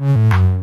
Mm-hmm.